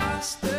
I still